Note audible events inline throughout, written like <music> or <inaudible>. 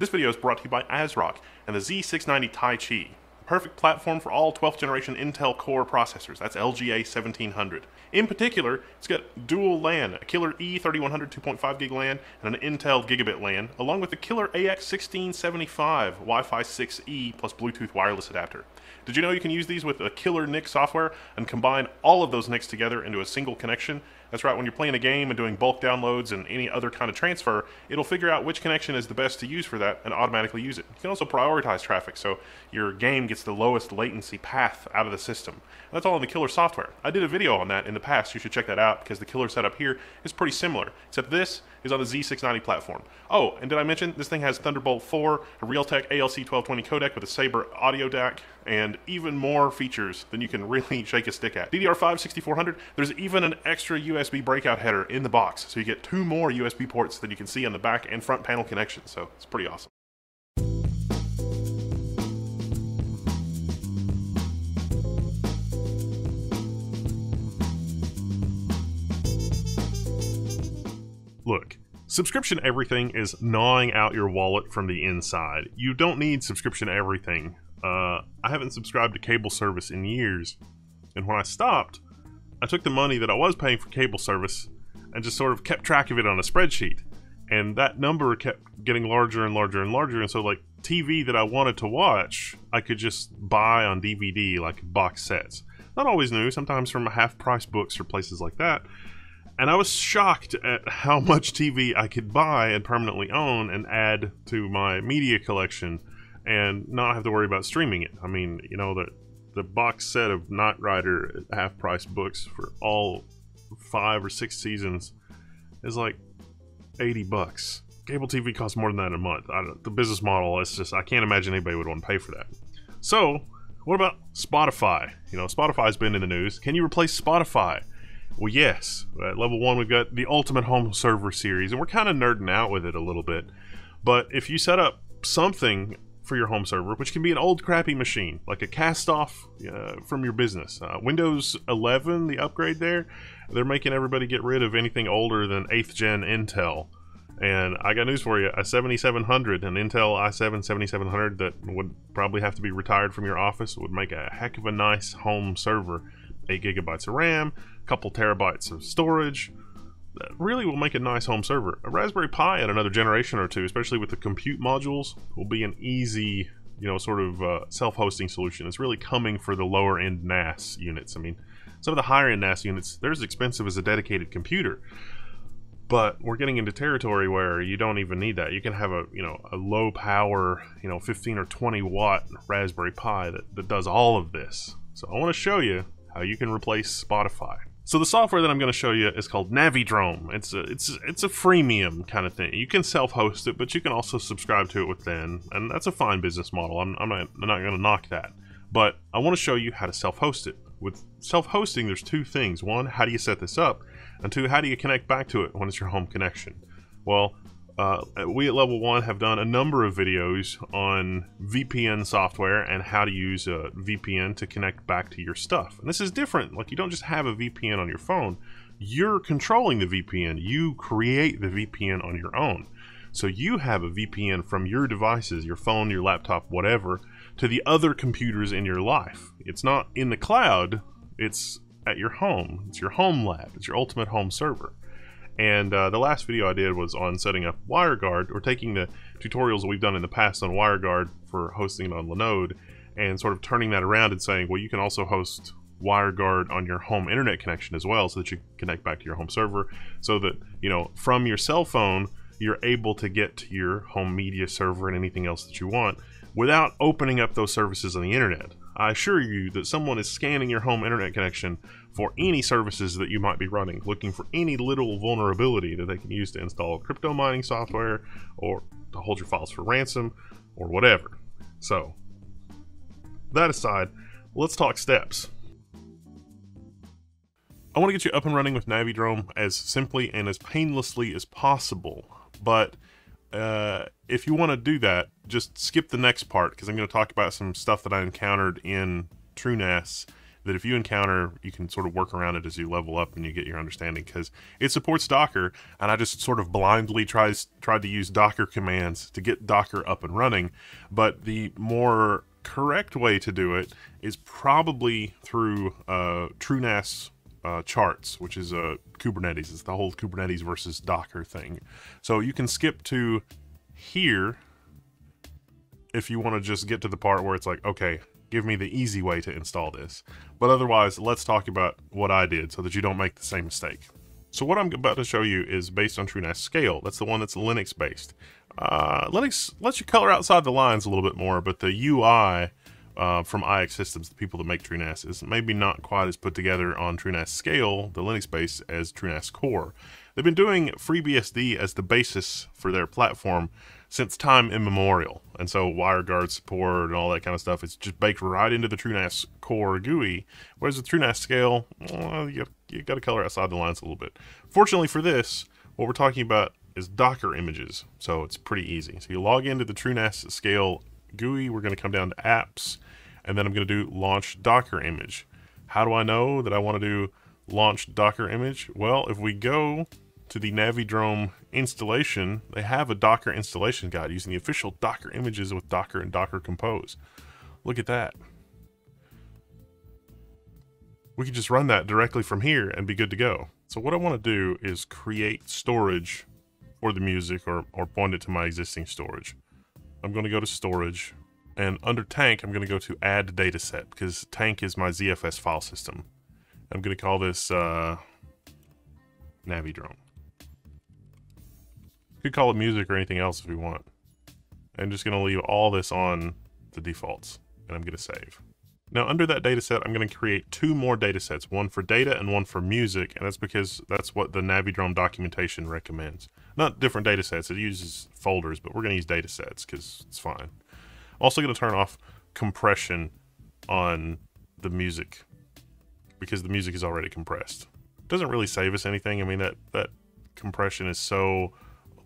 This video is brought to you by ASRock and the Z690 Taichi. A perfect platform for all 12th generation Intel Core processors. That's LGA 1700. In particular, it's got dual LAN, a killer E3100 2.5 gig LAN, and an Intel Gigabit LAN, along with the killer AX1675 Wi-Fi 6E plus Bluetooth wireless adapter. Did you know you can use these with a killer NIC software and combine all of those NICs together into a single connection? That's right, when you're playing a game and doing bulk downloads and any other kind of transfer, it'll figure out which connection is the best to use for that and automatically use it. You can also prioritize traffic so your game gets the lowest latency path out of the system. That's all in the killer software. I did a video on that in the past. You should check that out because the killer setup here is pretty similar, except this is on the Z690 platform. Oh, and did I mention this thing has Thunderbolt 4, a Realtek ALC1220 codec with a Sabre audio DAC, and even more features than you can really <laughs> shake a stick at. DDR5 6400, there's even an extra USB breakout header in the box, so you get two more USB ports that you can see on the back and front panel connections, so it's pretty awesome. Look, subscription everything is gnawing out your wallet from the inside. You don't need subscription everything. Uh, I haven't subscribed to cable service in years, and when I stopped, I took the money that I was paying for cable service and just sort of kept track of it on a spreadsheet. And that number kept getting larger and larger and larger, and so like TV that I wanted to watch, I could just buy on DVD like box sets. Not always new, sometimes from half price books or places like that and I was shocked at how <laughs> much TV I could buy and permanently own and add to my media collection and not have to worry about streaming it. I mean, you know, the the box set of Knight Rider half price books for all five or six seasons is like 80 bucks. Cable TV costs more than that a month. the business model, it's just, I can't imagine anybody would want to pay for that. So, what about Spotify? You know, Spotify's been in the news. Can you replace Spotify? Well, yes. At level one, we've got the Ultimate Home Server series, and we're kind of nerding out with it a little bit. But if you set up something for your home server, which can be an old crappy machine, like a cast off uh, from your business, uh, Windows 11, the upgrade there, they're making everybody get rid of anything older than 8th gen Intel. And I got news for you a 7700, an Intel i7 7700 that would probably have to be retired from your office, would make a heck of a nice home server. 8 gigabytes of RAM, couple terabytes of storage. That really will make a nice home server. A Raspberry Pi at another generation or two, especially with the compute modules, will be an easy, you know, sort of uh, self-hosting solution. It's really coming for the lower end NAS units. I mean, some of the higher end NAS units, they're as expensive as a dedicated computer. But we're getting into territory where you don't even need that. You can have a, you know, a low power, you know, 15 or 20 watt Raspberry Pi that, that does all of this. So I want to show you how you can replace Spotify. So the software that I'm going to show you is called Navidrome. It's a, it's it's a freemium kind of thing. You can self-host it, but you can also subscribe to it within, and that's a fine business model. I'm, I'm not, I'm not going to knock that, but I want to show you how to self-host it. With self-hosting, there's two things. One, how do you set this up? And two, how do you connect back to it when it's your home connection? Well, uh, we at Level 1 have done a number of videos on VPN software and how to use a VPN to connect back to your stuff. And this is different. Like, you don't just have a VPN on your phone, you're controlling the VPN. You create the VPN on your own. So you have a VPN from your devices, your phone, your laptop, whatever, to the other computers in your life. It's not in the cloud, it's at your home. It's your home lab, it's your ultimate home server. And uh, the last video I did was on setting up WireGuard, or taking the tutorials we've done in the past on WireGuard for hosting it on Linode, and sort of turning that around and saying, well, you can also host WireGuard on your home internet connection as well, so that you connect back to your home server, so that you know from your cell phone you're able to get to your home media server and anything else that you want without opening up those services on the internet. I assure you that someone is scanning your home internet connection for any services that you might be running, looking for any little vulnerability that they can use to install crypto mining software or to hold your files for ransom or whatever. So, that aside, let's talk steps. I want to get you up and running with Navidrome as simply and as painlessly as possible, but uh, if you want to do that, just skip the next part because I'm going to talk about some stuff that I encountered in TrueNAS that if you encounter, you can sort of work around it as you level up and you get your understanding because it supports Docker. And I just sort of blindly tries tried to use Docker commands to get Docker up and running. But the more correct way to do it is probably through uh, TrueNAS uh, charts, which is a uh, Kubernetes. It's the whole Kubernetes versus Docker thing. So you can skip to here if you want to just get to the part where it's like, okay, give me the easy way to install this. But otherwise, let's talk about what I did so that you don't make the same mistake. So what I'm about to show you is based on TrueNAS Scale. That's the one that's Linux based. Uh, Linux lets you color outside the lines a little bit more, but the UI uh, from iXsystems, the people that make TrueNAS, is maybe not quite as put together on TrueNAS Scale, the Linux base, as TrueNAS Core. They've been doing FreeBSD as the basis for their platform since time immemorial. And so WireGuard support and all that kind of stuff, it's just baked right into the TrueNAS core GUI. Whereas the TrueNAS scale, well, you, you got to color outside the lines a little bit. Fortunately for this, what we're talking about is Docker images. So it's pretty easy. So you log into the TrueNAS scale GUI, we're going to come down to apps, and then I'm going to do launch Docker image. How do I know that I want to do launch Docker image? Well, if we go to the Navidrome installation, they have a Docker installation guide using the official Docker images with Docker and Docker Compose. Look at that. We can just run that directly from here and be good to go. So what I want to do is create storage for the music or, or point it to my existing storage. I'm going to go to storage and under tank, I'm going to go to add dataset because tank is my ZFS file system. I'm going to call this uh, Navidrome. You could call it music or anything else if you want. I'm just going to leave all this on the defaults, and I'm going to save. Now, under that data set, I'm going to create two more data sets, one for data and one for music, and that's because that's what the Navidrome documentation recommends. Not different data sets, it uses folders, but we're going to use data sets because it's fine. Also going to turn off compression on the music because the music is already compressed. Doesn't really save us anything. I mean, that, that compression is so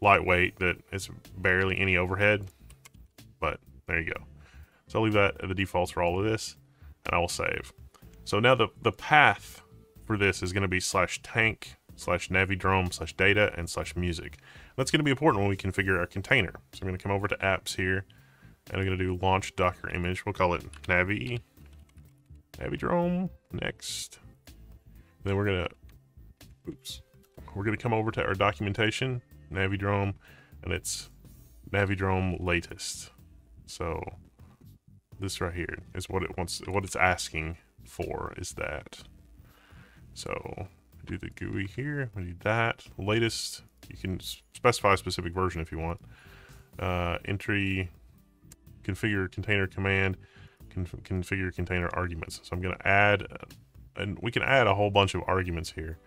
lightweight that it's barely any overhead. But there you go. So I'll leave that at the defaults for all of this, and I will save. So now the, the path for this is going to be slash tank slash navidrome slash data and slash music. That's going to be important when we configure our container. So I'm going to come over to apps here, and I'm going to do launch Docker image. We'll call it navi, navidrome, next. And then we're going to, oops, we're going to come over to our documentation Navidrome, and it's Navidrome latest. So this right here is what it wants, what it's asking for is that. So do the GUI here, we do that. Latest, you can specify a specific version if you want. Uh, entry, configure container command, conf configure container arguments. So I'm going to add, uh, and we can add a whole bunch of arguments here,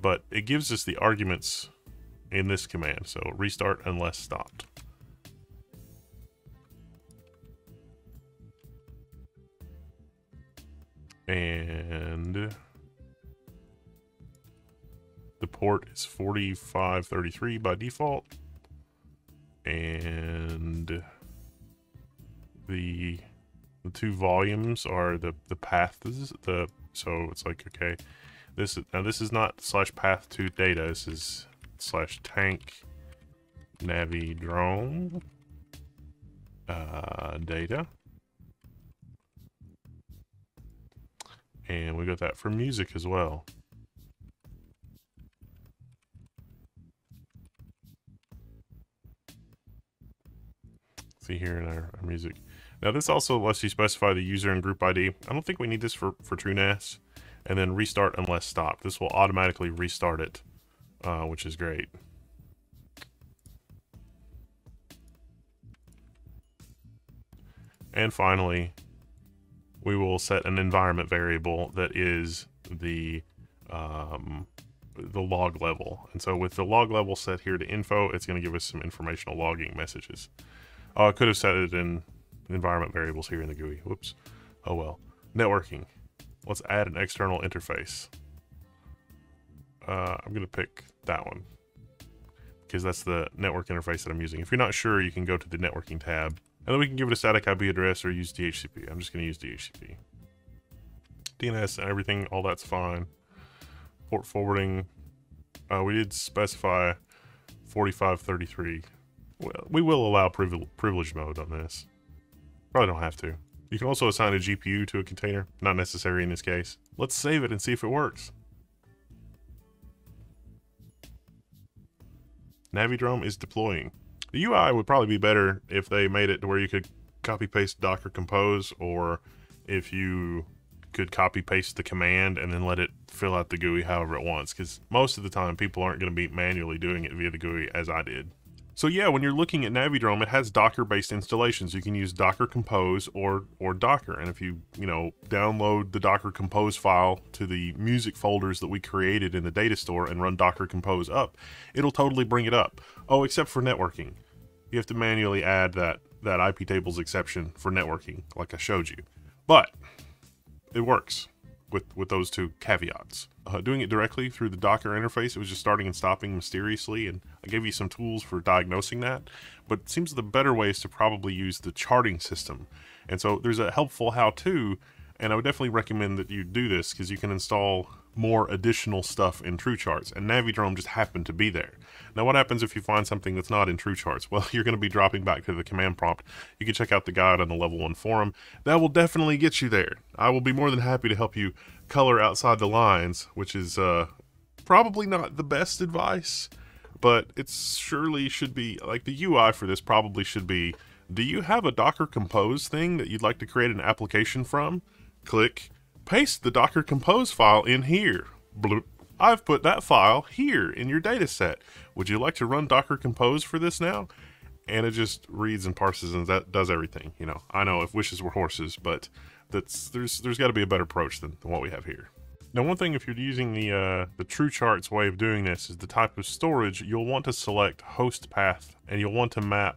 but it gives us the arguments in this command. So restart unless stopped. And the port is 4533 by default. And the the two volumes are the the path this is the so it's like okay this is now this is not slash path to data this is slash tank navidrome uh, data. And we got that for music as well. See here in our, our, music. Now this also lets you specify the user and group ID. I don't think we need this for, for TrueNAS. And then restart unless stopped. This will automatically restart it uh, which is great. And finally, we will set an environment variable that is the um, the log level. And so with the log level set here to info, it's going to give us some informational logging messages. Oh, I could have set it in environment variables here in the GUI. Whoops. Oh well. Networking. Let's add an external interface. Uh, I'm going to pick that one because that's the network interface that I'm using. If you're not sure, you can go to the networking tab and then we can give it a static IP address or use DHCP. I'm just going to use DHCP. DNS and everything, all that's fine. Port forwarding, uh, we did specify 4533. We will allow privile privilege mode on this. Probably don't have to. You can also assign a GPU to a container. Not necessary in this case. Let's save it and see if it works. Navidrome is deploying. The UI would probably be better if they made it to where you could copy paste Docker Compose or if you could copy paste the command and then let it fill out the GUI however it wants because most of the time people aren't going to be manually doing it via the GUI as I did. So yeah, when you're looking at Navidrome, it has Docker-based installations. You can use Docker Compose or or Docker, and if you you know download the Docker Compose file to the music folders that we created in the data store and run Docker Compose up, it'll totally bring it up. Oh, except for networking, you have to manually add that that IP tables exception for networking, like I showed you. But it works with with those two caveats. Uh, doing it directly through the Docker interface, it was just starting and stopping mysteriously, and I gave you some tools for diagnosing that. But it seems the better way is to probably use the charting system. And so there's a helpful how-to, and I would definitely recommend that you do this because you can install more additional stuff in TrueCharts, and Navidrome just happened to be there. Now, what happens if you find something that's not in TrueCharts? <laughs> Well, you're going to be dropping back to the command prompt. You can check out the guide on the Level 1 forum. That will definitely get you there. I will be more than happy to help you color outside the lines, which is uh, probably not the best advice, but it surely should be, like the UI for this probably should be, do you have a Docker Compose thing that you'd like to create an application from? Click paste the Docker Compose file in here. Bloop. I've put that file here in your data set. Would you like to run Docker Compose for this now? And it just reads and parses and that does everything. You know, I know if wishes were horses, but that's there's there's got to be a better approach than, than what we have here. Now, one thing if you're using the uh, the TrueCharts way of doing this is the type of storage. You'll want to select host path, and you'll want to map,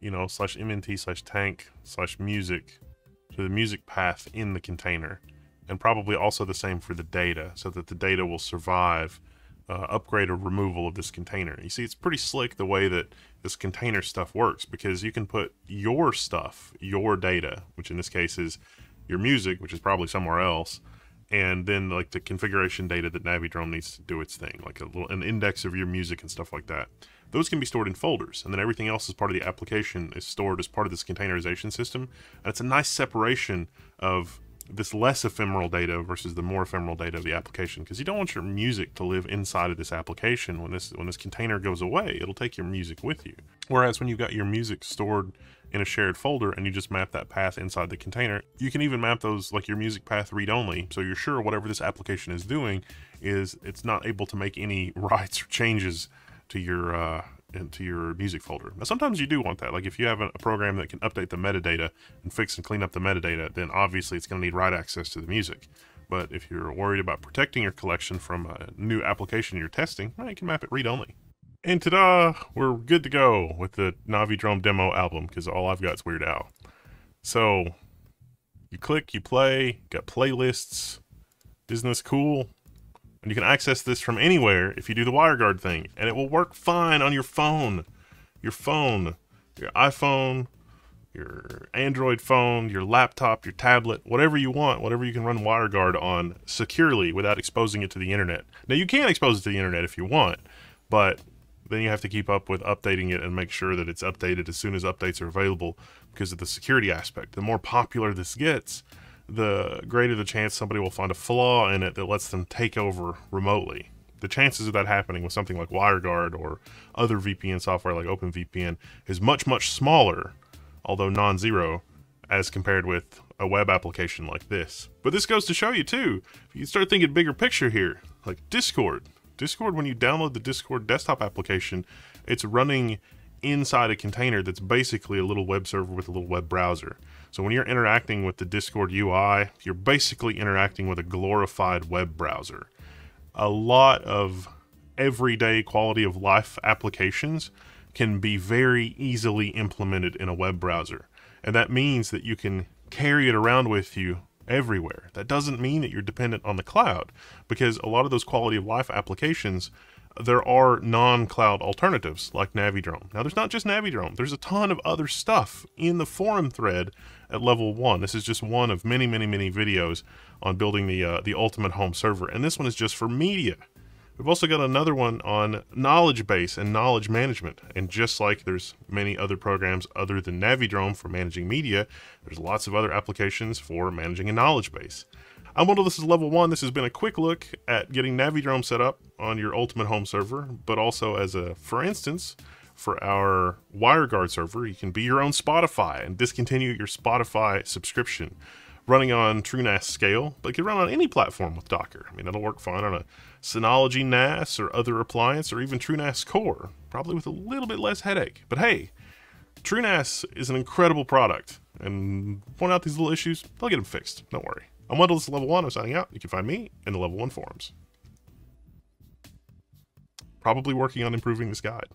you know, slash mnt slash tank slash music to the music path in the container. And probably also the same for the data, so that the data will survive uh, upgrade or removal of this container. You see, it's pretty slick the way that this container stuff works because you can put your stuff, your data, which in this case is your music, which is probably somewhere else, and then like the configuration data that Navidrome needs to do its thing, like a little an index of your music and stuff like that. Those can be stored in folders, and then everything else as part of the application is stored as part of this containerization system. And it's a nice separation of this less ephemeral data versus the more ephemeral data of the application because you don't want your music to live inside of this application when this when this container goes away it'll take your music with you whereas when you've got your music stored in a shared folder and you just map that path inside the container you can even map those like your music path read only so you're sure whatever this application is doing is it's not able to make any <laughs> writes or changes to your uh, into your music folder. Now, sometimes you do want that. Like if you have a, program that can update the metadata and fix and clean up the metadata, then obviously it's going to need write access to the music. But if you're worried about protecting your collection from a new application you're testing, well, you can map it read-only. And ta-da! We're good to go with the Navidrome demo album because all I've got is Weird Al. So, you click, you play, got playlists. Isn't this cool? And you can access this from anywhere if you do the WireGuard thing, and it will work fine on your phone. Your phone, your iPhone, your Android phone, your laptop, your tablet, whatever you want, whatever you can run WireGuard on securely without exposing it to the internet. Now, you can expose it to the internet if you want, but then you have to keep up with updating it and make sure that it's updated as soon as updates are available because of the security aspect. The more popular this gets, the greater the chance somebody will find a flaw in it that lets them take over remotely. The chances of that happening with something like WireGuard or other VPN software like OpenVPN is much, much smaller, although non zero, as compared with a web application like this. But this goes to show you, too, if you start thinking bigger picture here, like Discord. Discord, when you download the Discord desktop application, it's running inside a container that's basically a little web server with a little web browser. So when you're interacting with the Discord UI, you're basically interacting with a glorified web browser. A lot of everyday quality of life applications can be very easily implemented in a web browser. And that means that you can carry it around with you everywhere. That doesn't mean that you're dependent on the cloud because a lot of those quality of life applications there are non-cloud alternatives like Navidrome. Now, there's not just Navidrome. There's a ton of other stuff in the forum thread at level one. This is just one of many, many, many videos on building the uh, the ultimate home server, and this one is just for media. We've also got another one on knowledge base and knowledge management. And just like there's many other programs other than Navidrome for managing media, there's lots of other applications for managing a knowledge base. I'm Wendell, this is level one. This has been a quick look at getting Navidrome set up on your Ultimate Home server, but also as a, for instance, for our WireGuard server, you can be your own Spotify and discontinue your Spotify subscription running on TrueNAS scale, but it can run on any platform with Docker. I mean, it'll work fine on a Synology NAS or other appliance or even TrueNAS Core, probably with a little bit less headache. But hey, TrueNAS is an incredible product, and point out these little issues, they'll get them fixed. Don't worry. I'm Wendell, Level 1. I'm signing out. You can find me in the Level 1 forums. Probably working on improving this guide.